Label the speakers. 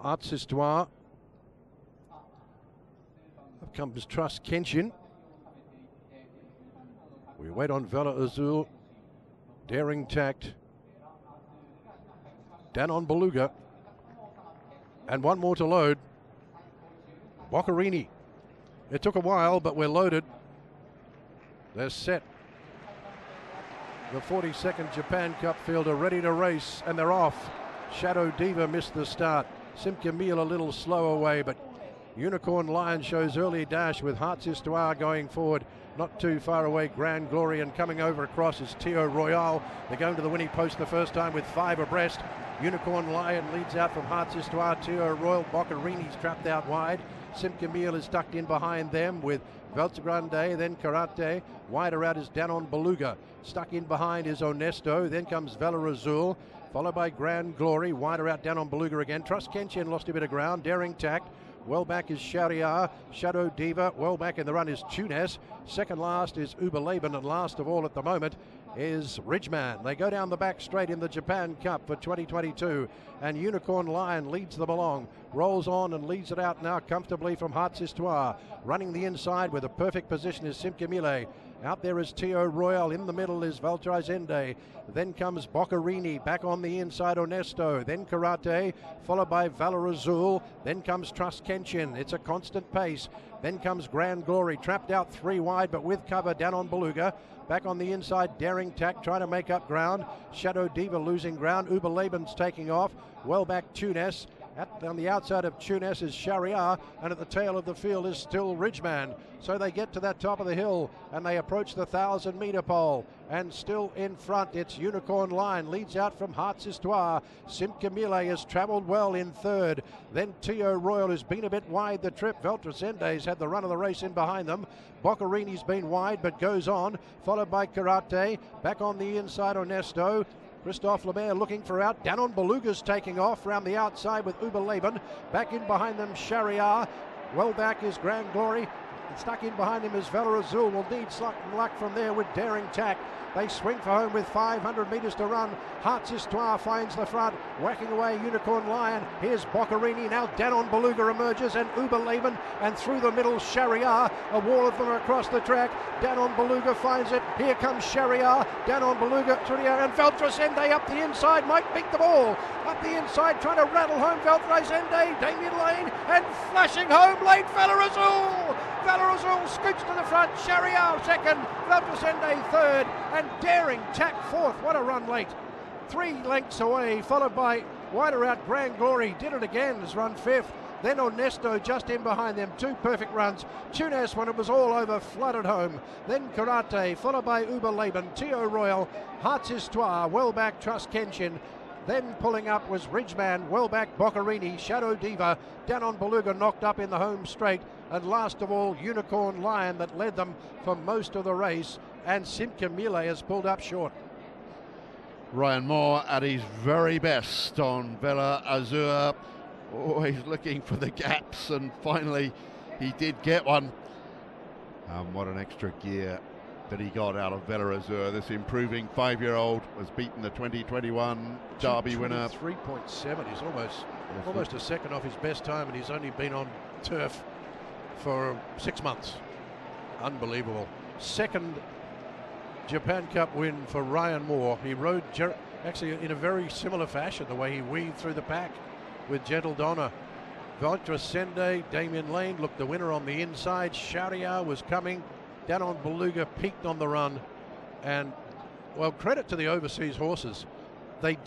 Speaker 1: Hearts Histoire. Up comes Trust Kenshin. We wait on Vela Azul. Daring Tact. Danon Beluga. And one more to load. Boccherini. It took a while, but we're loaded. They're set. The 42nd Japan Cup field are ready to race, and they're off. Shadow Diva missed the start. Simca Mille a little slow away, but Unicorn Lion shows early dash with Hearts Histoire going forward. Not too far away, Grand Glory, and coming over across is T O Royal. They're going to the winning post the first time with five abreast. Unicorn Lion leads out from Hearts Histoire. T O Royal Boccherini's trapped out wide. Simca Mille is tucked in behind them with Weltreisende, then Karate. Wider out is Danon Beluga. Stuck in behind is Onesto. Then comes Vela Azul, followed by Grand Glory. Wider out Danon Beluga again. Trust Kenshin lost a bit of ground. Daring Tact. Well back is Shahryar, Shadow Diva. Well back in the run is Tunes. Second last is Uberleben, and last of all at the moment is Ridgeman. They go down the back straight in the Japan Cup for 2022, and Unicorn Lion leads them along. Rolls on and leads it out now comfortably from Hearts Histoire. Running the inside with a perfect position is Simca Mille. Out there is T O Royal. In the middle is Weltreisende. Then comes Boccherini. Back on the inside, Onesto. Then Karate, followed by Vela Azul. Then comes Trust Kenshin. It's a constant pace. Then comes Grand Glory. Trapped out three wide, but with cover Danon Beluga. Back on the inside, Daring Tact trying to make up ground. Shadow Diva losing ground. Uberleben's taking off. Well back Tunes. At, on the outside of Tunes is Shahryar, and at the tail of the field is still Ridgeman. So they get to that top of the hill and they approach the thousand metre pole. And still in front, it's Unicorn Lion, leads out from Hearts Histoire. Simca Mille has travelled well in third. Then T O Royal has been a bit wide the trip. Weltreisende's had the run of the race in behind them. Boccherini's been wide but goes on, followed by Karate. Back on the inside, Onesto. Christophe Lemaire looking for out. Danon Beluga's taking off round the outside with Uberleben. Back in behind them, Shahryar. Well back is Grand Glory. Stuck in behind him is Vela Azul. Will need luck from there with Daring Tact. They swing for home with 500 metres to run. Hearts Histoire finds the front, whacking away Unicorn Lion. Here's Boccherini. Now Danon Beluga emerges and Uber. And through the middle, Shahryar. A wall of them across the track. Danon Beluga finds it. Here comes Shahryar. Danon Beluga air. And Weltreisende up the inside. Might beat the ball. Up the inside, trying to rattle home Weltreisende. Damian Lane. And flashing home late, Vela Azul. Azul scoots to the front. Shahryar second. Weltreisende third and Daring Tact fourth. What a run late. Three lengths away, followed by wider out Grand Glory. Did it again, has run fifth. Then Onesto just in behind them. Two perfect runs. Tunes when it was all over, flooded home. Then Karate, followed by Uberleben, Tio Royal, Hearts Histoire, well back Trust Kenshin. Then pulling up was Ridgeman, well back Boccherini, Shadow Diva, Danon Beluga knocked up in the home straight, and last of all Unicorn Lion that led them for most of the race, and Simca Mille has pulled up short.
Speaker 2: Ryan Moore at his very best on Vela Azul, always looking for the gaps, and finally he did get one. Um, what an extra gear that he got out of Vela Azul. This improving five-year-old has beaten the 2021 Derby winner.
Speaker 1: 3.7. He's almost almost a second off his best time, and he's only been on turf for six months. Unbelievable. Second Japan Cup win for Ryan Moore. He rode Jer actually in a very similar fashion, the way he weaved through the pack with Gentle Donna. Weltreisende, Damian Lane looked the winner on the inside. Shahryar was coming. Danon Beluga peaked on the run. And, well, credit to the overseas horses. They didn't.